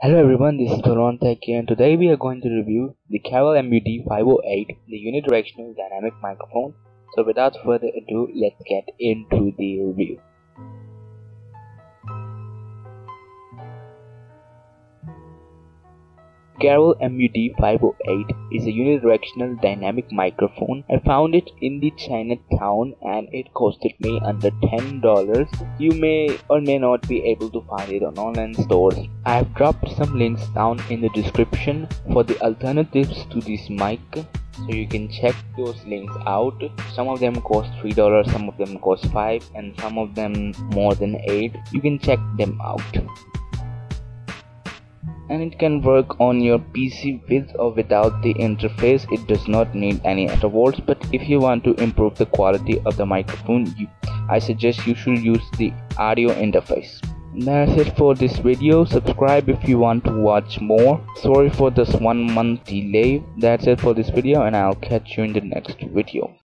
Hello everyone, this is Velron Tech here and today we are going to review the Carol MUD508, the unidirectional dynamic microphone. So without further ado, let's get into the review. Carol MUD508 is a unidirectional dynamic microphone. I found it in the Chinatown and it costed me under $10. You may or may not be able to find it on online stores. I have dropped some links down in the description for the alternatives to this mic so you can check those links out some of them cost three dollars some of them cost five and some of them more than eight you can check them out and it can work on your PC with or without the interface. It does not need any volts but if you want to improve the quality of the microphone you, I suggest you should use the audio interface. That's it for this video. Subscribe if you want to watch more. Sorry for this one month delay. That's it for this video and I'll catch you in the next video